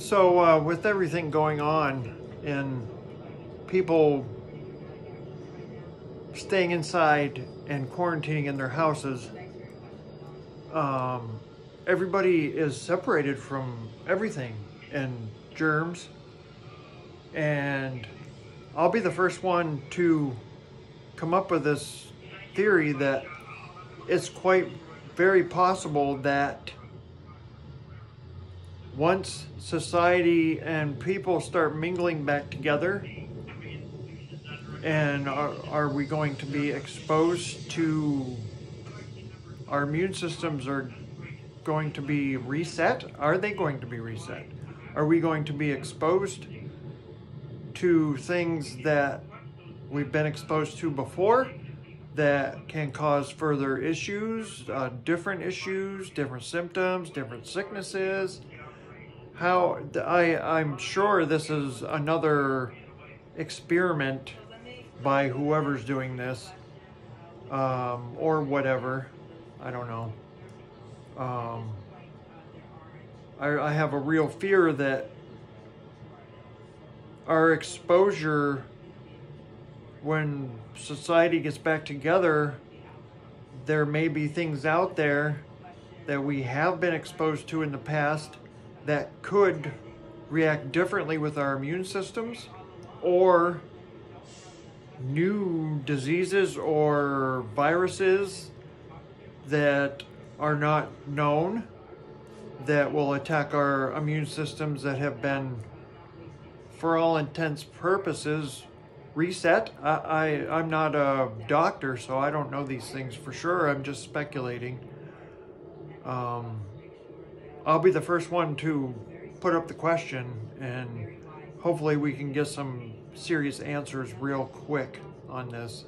So, uh, with everything going on and people staying inside and quarantining in their houses, um, everybody is separated from everything and germs. And I'll be the first one to come up with this theory that it's quite very possible that once society and people start mingling back together, and are, are we going to be exposed to our immune systems are going to be reset? Are they going to be reset? Are we going to be exposed to things that we've been exposed to before that can cause further issues, uh, different issues, different symptoms, different sicknesses? How I I'm sure this is another experiment by whoever's doing this um, or whatever. I don't know. Um, I, I have a real fear that our exposure when society gets back together, there may be things out there that we have been exposed to in the past that could react differently with our immune systems or new diseases or viruses that are not known that will attack our immune systems that have been, for all intents purposes, reset. I, I, I'm not a doctor, so I don't know these things for sure. I'm just speculating. Um, I'll be the first one to put up the question and hopefully we can get some serious answers real quick on this.